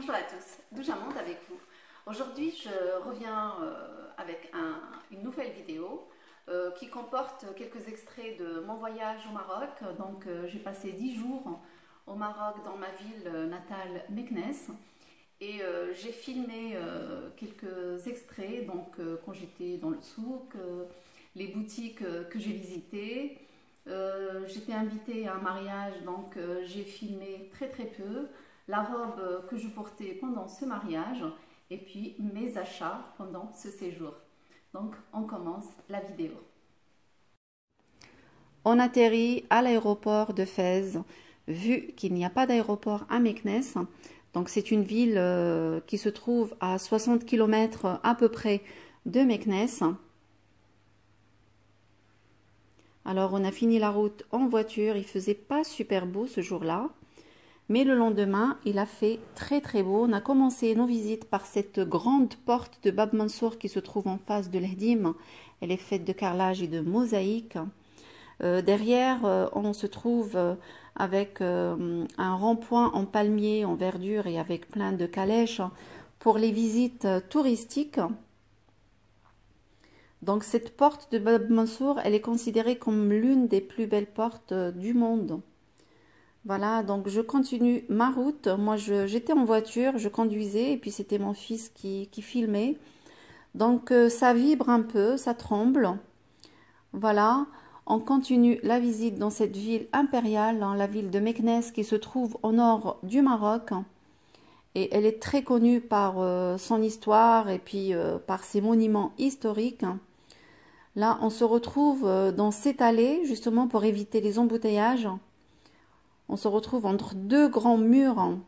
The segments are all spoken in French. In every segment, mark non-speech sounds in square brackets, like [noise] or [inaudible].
Bonjour à tous, Doujamonde avec vous. Aujourd'hui, je reviens euh, avec une nouvelle vidéo euh, qui comporte quelques extraits de mon voyage au Maroc. Donc, euh, j'ai passé 10 jours au Maroc dans ma ville natale Meknes et j'ai filmé quelques extraits donc quand j'étais dans le souk, les boutiques que j'ai visitées. j'étais invitée à un mariage donc j'ai filmé très très peu la robe que je portais pendant ce mariage et puis mes achats pendant ce séjour. Donc on commence la vidéo. On atterrit à l'aéroport de Fès, vu qu'il n'y a pas d'aéroport à Meknes. Donc c'est une ville euh, qui se trouve à 60 km à peu près de Meknes. Alors on a fini la route en voiture, il faisait pas super beau ce jour-là. Mais le lendemain, il a fait très très beau. On a commencé nos visites par cette grande porte de Bab Mansour qui se trouve en face de l'Ehdim. Elle est faite de carrelage et de mosaïque. Euh, derrière, euh, on se trouve euh, avec un rond-point en palmier, en verdure et avec plein de calèches pour les visites touristiques. Donc cette porte de Bab Mansour, elle est considérée comme l'une des plus belles portes du monde. Voilà, donc je continue ma route. Moi, j'étais en voiture, je conduisais, et puis c'était mon fils qui, filmait. Donc, euh, ça vibre un peu, ça tremble. Voilà, on continue la visite dans cette ville impériale, la ville de Meknes, qui se trouve au nord du Maroc. Et elle est très connue par euh, son histoire et puis euh, par ses monuments historiques. Là, on se retrouve dans cette allée, justement pour éviter les embouteillages on se retrouve entre deux grands murs.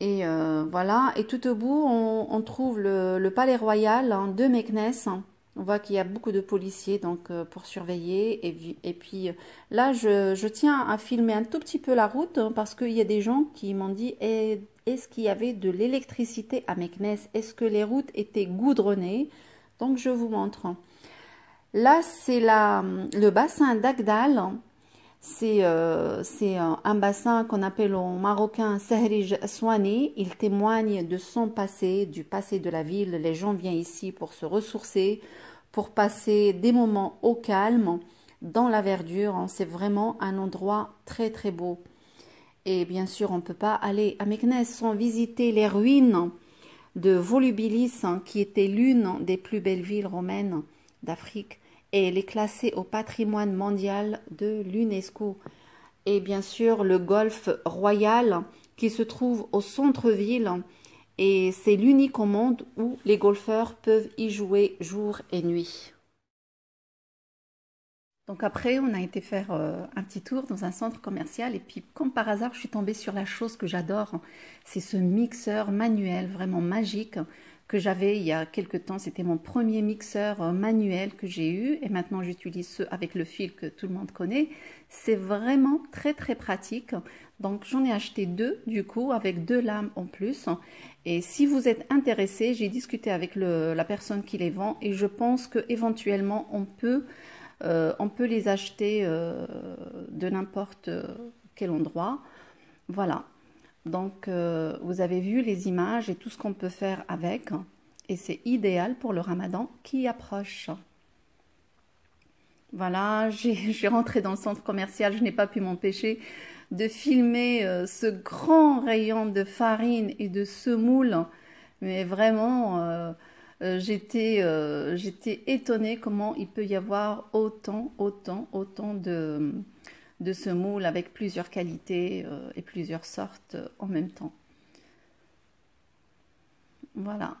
Et euh, voilà, et tout au bout, on, trouve le, palais royal hein, de Meknes. On voit qu'il y a beaucoup de policiers donc euh, pour surveiller. Et, puis euh, là, je, tiens à filmer un tout petit peu la route hein, parce qu'il y a des gens qui m'ont dit eh, est-ce qu'il y avait de l'électricité à Meknes Est-ce que les routes étaient goudronnées? Donc je vous montre. Là, c'est le bassin d'Agdal c'est euh, un bassin qu'on appelle en marocain Sahrij Swani. Il témoigne de son passé, du passé de la ville. Les gens viennent ici pour se ressourcer, pour passer des moments au calme, dans la verdure. C'est vraiment un endroit très très beau. Et bien sûr, on ne peut pas aller à Meknes sans visiter les ruines de Volubilis, hein, qui était l'une des plus belles villes romaines d'Afrique et elle est classée au patrimoine mondial de l'UNESCO. Et bien sûr, le golfe royal qui se trouve au centre-ville et c'est l'unique au monde où les golfeurs peuvent y jouer jour et nuit. Donc après, on a été faire euh, un petit tour dans un centre commercial et puis comme par hasard, je suis tombée sur la chose que j'adore. C'est ce mixeur manuel vraiment magique que j'avais il y a quelque temps. C'était mon premier mixeur euh, manuel que j'ai eu et maintenant j'utilise ce avec le fil que tout le monde connaît. C'est vraiment très très pratique. Donc j'en ai acheté deux du coup avec deux lames en plus. Et si vous êtes intéressé, j'ai discuté avec la personne qui les vend et je pense que éventuellement on peut euh, on peut les acheter euh, de n'importe quel endroit. Voilà. Donc, euh, vous avez vu les images et tout ce qu'on peut faire avec. Et c'est idéal pour le ramadan qui approche. Voilà, [laughs] j'ai rentré dans le centre commercial, je n'ai pas pu m'empêcher de filmer euh, ce grand rayon de farine et de semoule. Mais vraiment, euh, j'étais étonnée comment il peut y avoir autant, autant, autant de, de ce moule avec plusieurs qualités euh, et plusieurs sortes euh, en même temps. Voilà.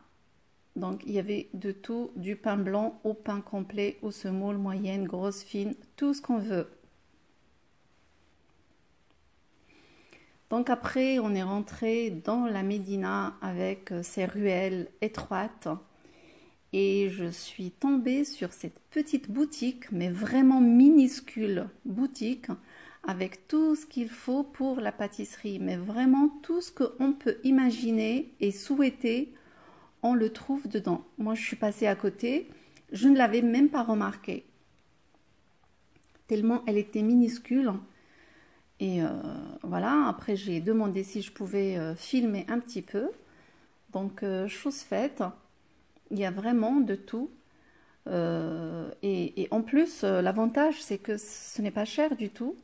Donc il y avait de tout, du pain blanc au pain complet, au semoule, moyenne, grosse, fine, tout ce qu'on veut. Donc après, on est rentré dans la Médina avec ses euh, ruelles étroites et je suis tombée sur cette petite boutique, mais vraiment minuscule boutique avec tout ce qu'il faut pour la pâtisserie, mais vraiment tout ce qu'on peut imaginer et souhaiter, on le trouve dedans. Moi, je suis passée à côté, je ne l'avais même pas remarqué. Tellement elle était minuscule. Et voilà, après j'ai demandé si je pouvais filmer un petit peu. Donc, chose faite, il y a vraiment de tout. et, en plus, l'avantage, c'est que ce n'est pas cher du tout.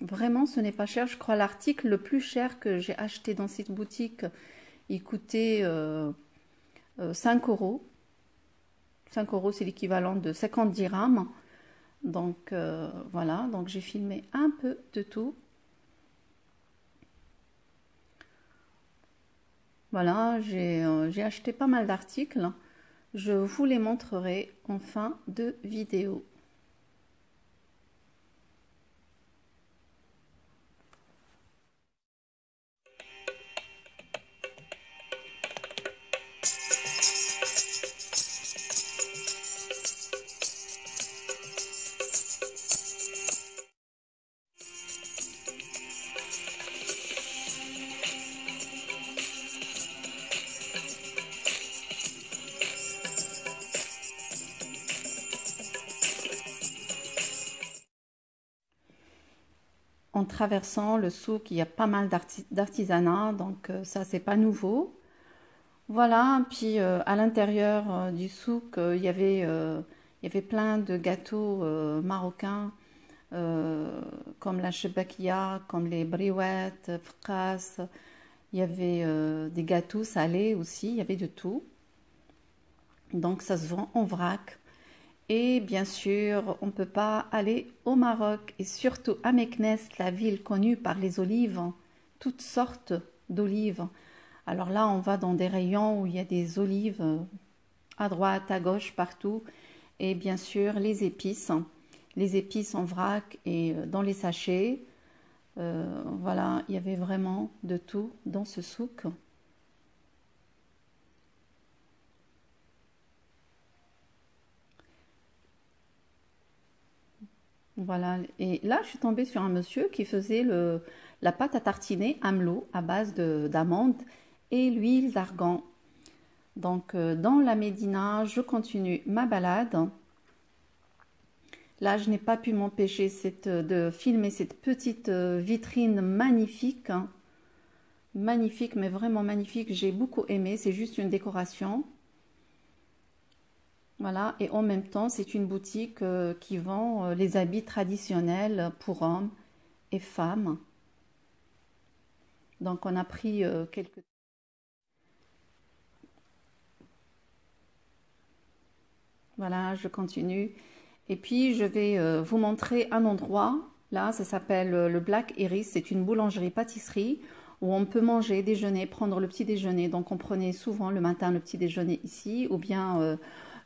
Vraiment, ce n'est pas cher. Je crois l'article le plus cher que j'ai acheté dans cette boutique, il coûtait 5 euh, euh, euros. 5 euros, c'est l'équivalent de 50 dirhams. Donc euh, voilà, donc j'ai filmé un peu de tout. Voilà, j'ai acheté pas mal d'articles. Je vous les montrerai en fin de vidéo. En traversant le souk, il y a pas mal d'artisanat, donc euh, ça, c'est pas nouveau. Voilà, puis euh, à l'intérieur euh, du souk, il, y avait, il y avait plein de gâteaux marocains, comme la chebakia, comme les briouettes, fras. Il y avait des gâteaux salés aussi, il y avait de tout. Donc ça se vend en vrac. Et bien sûr, on ne peut pas aller au Maroc et surtout à Meknes, la ville connue par les olives, toutes sortes d'olives. Alors là, on va dans des rayons où il y a des olives à droite, à gauche, partout. Et bien sûr, les épices, les épices en vrac et dans les sachets. Euh, voilà, il y avait vraiment de tout dans ce souk. Voilà. Et là, je suis tombée sur un monsieur qui faisait la pâte à tartiner amelot à base d'amandes et l'huile d'argan. Donc, euh, dans la Médina, je continue ma balade. Là, je n'ai pas pu m'empêcher de filmer cette petite euh, vitrine magnifique. Magnifique, mais vraiment magnifique. J'ai beaucoup aimé. C'est juste une décoration. Voilà, et en même temps, c'est une boutique euh, qui vend euh, les habits traditionnels pour hommes et femmes. Donc, on a pris euh, quelques. Voilà, je continue. Et puis, je vais vous montrer un endroit. Là, ça s'appelle le Black Iris. C'est une boulangerie-pâtisserie où on peut manger, déjeuner, prendre le petit déjeuner. Donc, on prenait souvent le matin le petit déjeuner ici ou bien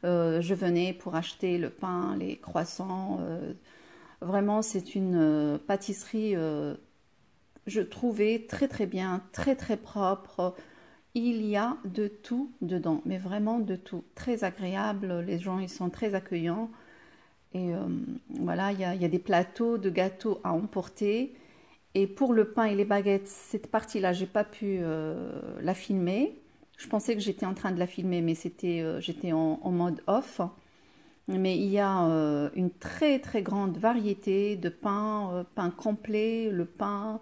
je venais pour acheter le pain, les croissants. Euh, vraiment, c'est une euh, pâtisserie, je trouvais très très bien, très très propre. Il y a de tout dedans, mais vraiment de tout. Très agréable, les gens ils sont très accueillants. Et voilà, il y, a, il y, a, des plateaux de gâteaux à emporter. Et pour le pain et les baguettes, cette partie-là, j'ai pas pu la filmer. Je pensais que j'étais en train de la filmer, mais c'était, euh, j'étais en, mode off. Mais il y a euh, une très très grande variété de pain, euh, pain complet, le pain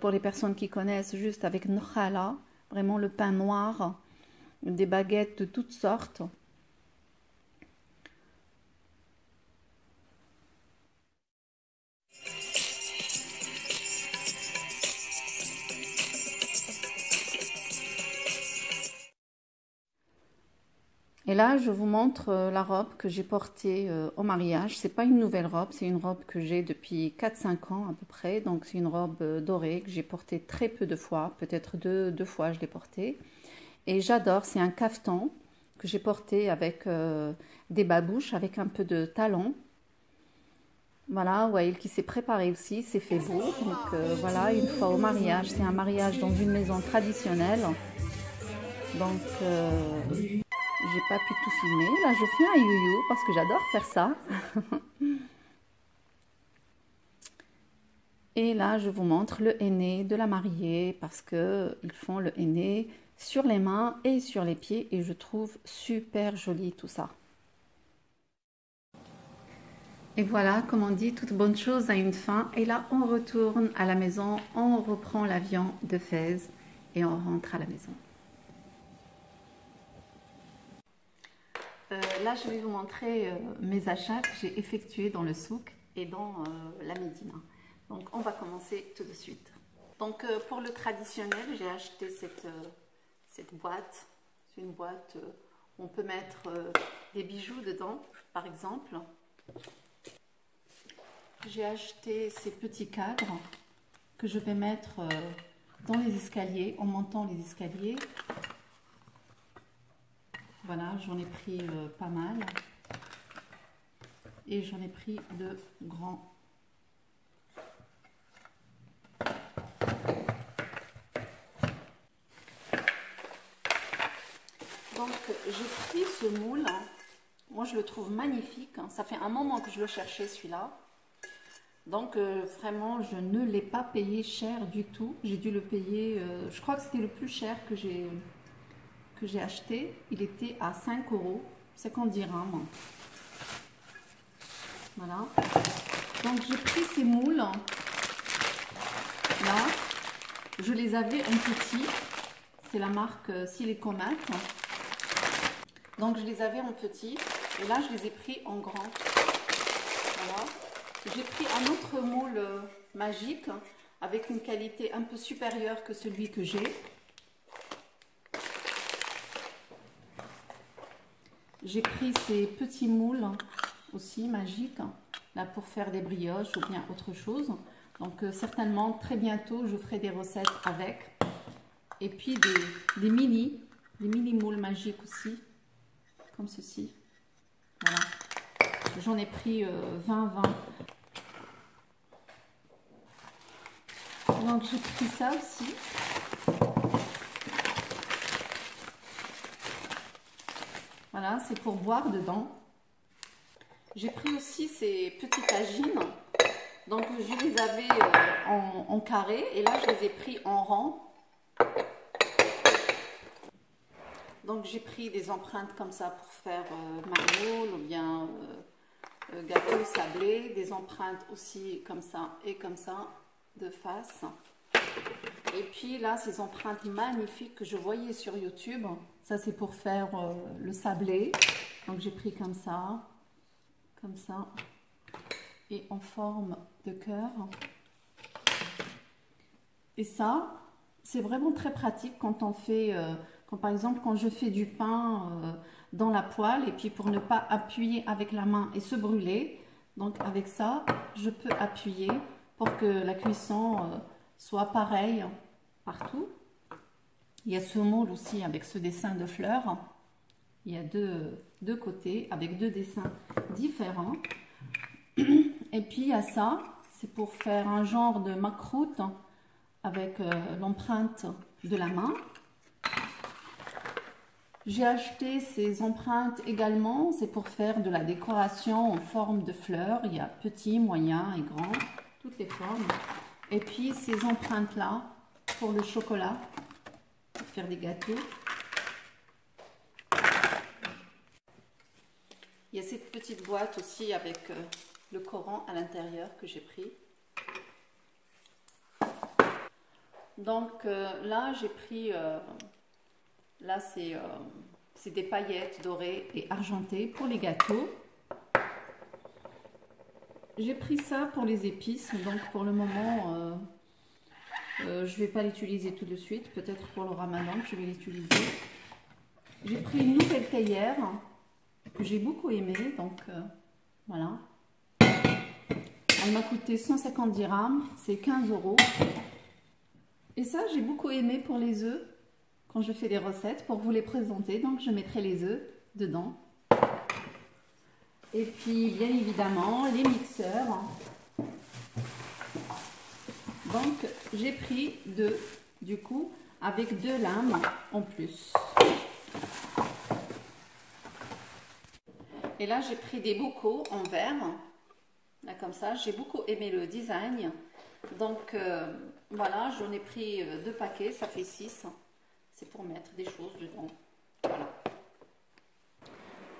pour les personnes qui connaissent juste avec nkhala, vraiment le pain noir, des baguettes de toutes sortes. Et là, je vous montre euh, la robe que j'ai portée euh, au mariage. C'est pas une nouvelle robe, c'est une robe que j'ai depuis 4-5 ans à peu près. Donc c'est une robe euh, dorée que j'ai portée très peu de fois, peut-être deux, deux fois je l'ai portée. Et j'adore, c'est un caftan que j'ai porté avec des babouches, avec un peu de talons. Voilà, voyez qui s'est préparé aussi, c'est fait beau. Donc voilà, une fois au mariage, c'est un mariage dans une maison traditionnelle. Donc j'ai pas pu tout filmer. Là, je fais un yo-yo parce que j'adore faire ça. [laughs] Et là, je vous montre le henné de la mariée parce que ils font le henné sur les mains et sur les pieds et je trouve super joli tout ça. Et voilà, comme on dit, toute bonne chose a une fin. Et là, on retourne à la maison, on reprend l'avion de Fès et on rentre à la maison. Euh, là, je vais vous montrer euh, mes achats que j'ai effectués dans le souk et dans euh, la Médina. Donc, on va commencer tout de suite. Donc, pour le traditionnel, j'ai acheté cette, cette boîte. C'est une boîte, où on peut mettre des bijoux dedans, par exemple. J'ai acheté ces petits cadres que je vais mettre dans les escaliers, en montant les escaliers. Voilà, j'en ai pris euh, pas mal. Et j'en ai pris de grands. Donc j'ai pris ce moule. Moi je le trouve magnifique. Ça fait un moment que je le cherchais celui-là. Donc euh, vraiment je ne l'ai pas payé cher du tout. J'ai dû le payer, euh, je crois que c'était le plus cher que j'ai que j'ai acheté, il était à 5 euros, 50 dirhams. Voilà. Donc j'ai pris ces moules. Là, je les avais en petit. C'est la marque euh, Silicomat. Donc je les avais en petit. Et là, je les ai pris en grand. Voilà. J'ai pris un autre moule euh, magique avec une qualité un peu supérieure que celui que j'ai. J'ai pris ces petits moules aussi magiques, là pour faire des brioches ou bien autre chose. Donc euh, certainement très bientôt je ferai des recettes avec. Et puis des, mini, des mini moules magiques aussi, comme ceci. Voilà. J'en ai pris 20-20. Euh, Donc j'ai pris ça aussi. C'est pour boire dedans. J'ai pris aussi ces petites tagines. Donc, je les avais euh, en, carré et là, je les ai pris en rang. Donc, j'ai pris des empreintes comme ça pour faire euh, ou bien euh, euh, gâteau sablé. Des empreintes aussi comme ça et comme ça de face. Et puis là, ces empreintes magnifiques que je voyais sur YouTube. Ça, c'est pour faire euh, le sablé. Donc, j'ai pris comme ça, comme ça, et en forme de cœur. Et ça, c'est vraiment très pratique quand on fait, euh, quand par exemple, quand je fais du pain euh, dans la poêle, et puis pour ne pas appuyer avec la main et se brûler. Donc, avec ça, je peux appuyer pour que la cuisson soit pareille partout. Il y a ce moule aussi avec ce dessin de fleurs. Il y a deux, deux côtés avec deux dessins différents. Et puis il y a ça, c'est pour faire un genre de macroute avec euh, l'empreinte de la main. J'ai acheté ces empreintes également, c'est pour faire de la décoration en forme de fleurs. Il y a petit, moyen et grand, toutes les formes. Et puis ces empreintes-là pour le chocolat faire des gâteaux. Il y a cette petite boîte aussi avec euh, le Coran à l'intérieur que j'ai pris. Donc euh, là, j'ai pris, euh, là c'est des paillettes dorées et argentées pour les gâteaux. J'ai pris ça pour les épices, donc pour le moment, euh, je ne vais pas l'utiliser tout de suite, peut-être pour le ramadan je vais l'utiliser. J'ai pris une nouvelle théière que j'ai beaucoup aimée, donc euh, voilà. Elle m'a coûté 150 dirhams, c'est 15 euros. Et ça, j'ai beaucoup aimé pour les œufs, quand je fais des recettes, pour vous les présenter. Donc, je mettrai les œufs dedans. Et puis, bien évidemment, les mixeurs. Donc, j'ai pris deux, du coup, avec deux lames en plus. Et là, j'ai pris des bocaux en verre. Là, comme ça, j'ai beaucoup aimé le design. Donc, euh, voilà, j'en ai pris euh, deux paquets, ça fait six. C'est pour mettre des choses dedans.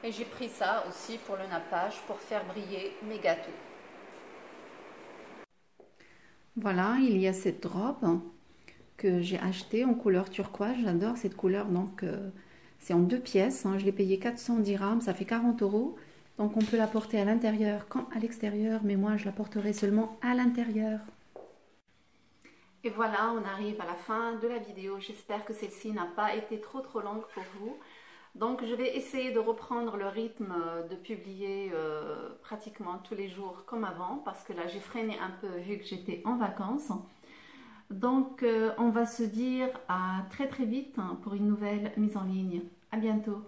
Et j'ai pris ça aussi pour le nappage, pour faire briller mes gâteaux. Voilà, il y a cette robe que j'ai achetée en couleur turquoise. J'adore cette couleur, donc euh, c'est en deux pièces. Hein. Je l'ai payé 400 dirhams, ça fait 40 euros. Donc on peut la porter à l'intérieur comme à l'extérieur, mais moi je la porterai seulement à l'intérieur. Et voilà, on arrive à la fin de la vidéo. J'espère que celle-ci n'a pas été trop trop longue pour vous. Donc je vais essayer de reprendre le rythme de publier euh, pratiquement tous les jours comme avant parce que là j'ai freiné un peu vu que j'étais en vacances. Donc euh, on va se dire à très très vite hein, pour une nouvelle mise en ligne. À bientôt